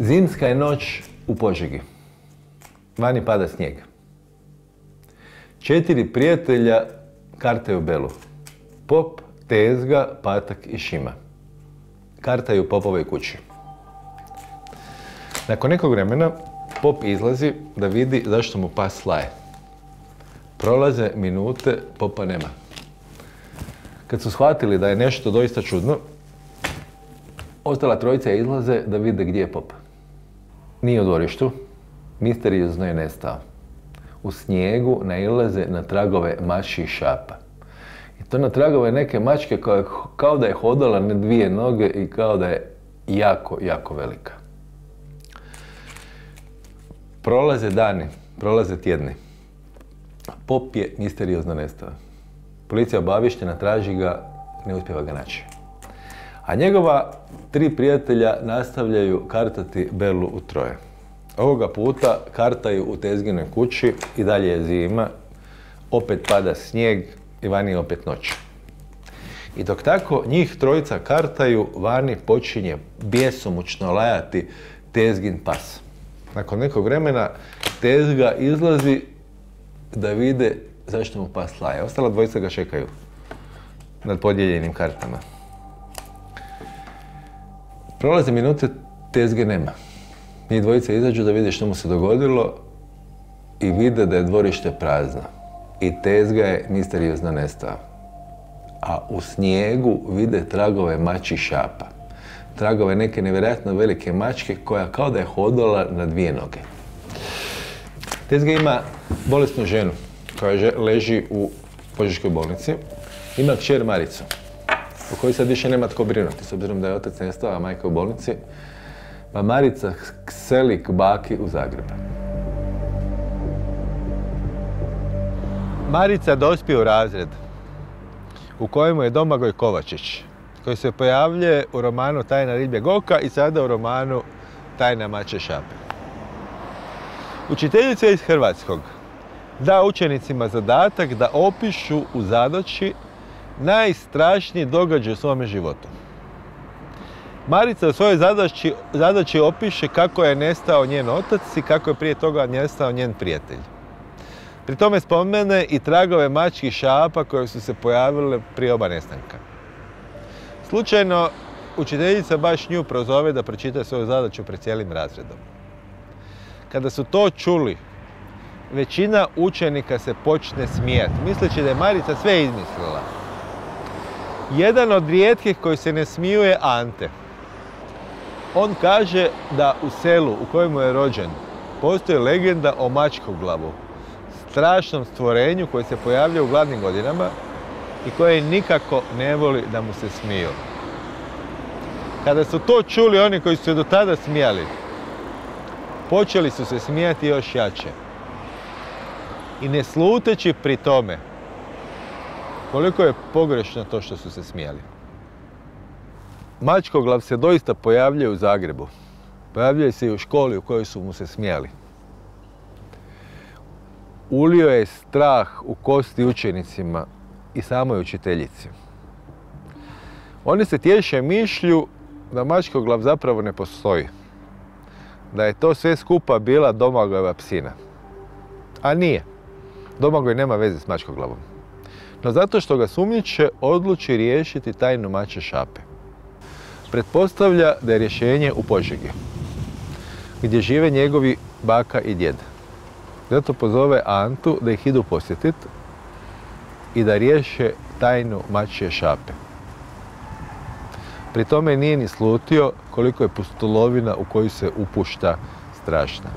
Zimska je noć u Požegi. Vani pada snijeg. Četiri prijatelja kartaju Belu. Pop, Tezga, Patak i Šima. Kartaju Popovoj kući. Nakon nekog vremena Pop izlazi da vidi zašto mu pas slaje. Prolaze minute, Popa nema. Kad su shvatili da je nešto doista čudno, ostala trojica izlaze da vide gdje je Pop. Nije u dvorištu, misteriozno je nestao. U snijegu nailaze na tragove mači i šapa. I to na tragove neke mačke koja kao da je hodala na dvije noge i kao da je jako, jako velika. Prolaze dani, prolaze tjedni. Pop je misteriozno nestao. Policija obavištena, traži ga, ne uspjeva ga naći. A njegova tri prijatelja nastavljaju kartati Belu u troje. Ovoga puta kartaju u tezginoj kući i dalje je zima, opet pada snijeg i vani je opet noć. I dok tako njih trojica kartaju, vani počinje bjesomučno lajati tezgin pas. Nakon nekog vremena tezga izlazi da vide zašto mu pas laje. Ostala dvojica ga čekaju nad podijeljenim kartama. Prolaze minute, tezge nema. Njih dvojica izađu da vide što mu se dogodilo i vide da je dvorište prazno. I tezga je misteriozno nestao. A u snijegu vide tragove mači šapa. Tragove neke nevjerojatno velike mačke koja kao da je hodala na dvije noge. Tezga ima bolesnu ženu koja leži u Požeškoj bolnici. Ima kćer Maricu u kojoj sad više nema tko brinuti, s obzirom da je otac nestao, a majka u bolnici. Pa Marica seli k baki u Zagreb. Marica dospije u razred u kojemu je Domagoj Kovačić, koji se pojavljuje u romanu Tajna riblje Goka i sada u romanu Tajna mače šape. Učiteljica iz Hrvatskog da učenicima zadatak da opišu u zadaći najstrašniji događaj u svome životu. Marica u svojoj zadaći, opiše kako je nestao njen otac i kako je prije toga nestao njen prijatelj. Pri tome spomene i tragove mačkih šapa koje su se pojavile prije oba nestanka. Slučajno, učiteljica baš nju prozove da pročita svoju zadaću pred cijelim razredom. Kada su to čuli, većina učenika se počne smijati, misleći da je Marica sve izmislila. Jedan od rijetkih koji se ne smiju je Ante. On kaže da u selu u kojemu je rođen postoji legenda o mačkoglavu, strašnom stvorenju koje se pojavlja u gladnim godinama i koje nikako ne voli da mu se smiju. Kada su to čuli oni koji su se do tada smijali, počeli su se smijati još jače. I ne sluteći pri tome, koliko je pogrešno to što su se smijali. Mačkoglav se doista pojavljuje u Zagrebu. Pojavljuje se i u školi u kojoj su mu se smijali. Ulio je strah u kosti učenicima i samoj učiteljici. Oni se tješe mišlju da Mačkoglav zapravo ne postoji. Da je to sve skupa bila Domagojeva psina. A nije. Domagoj nema veze s Mačkoglavom no zato što ga sumnjiče odluči riješiti tajnu mače šape. Pretpostavlja da je rješenje u Požegi, gdje žive njegovi baka i djed. Zato pozove Antu da ih idu posjetiti i da riješe tajnu mačje šape. Pri tome nije ni slutio koliko je pustolovina u koju se upušta strašna.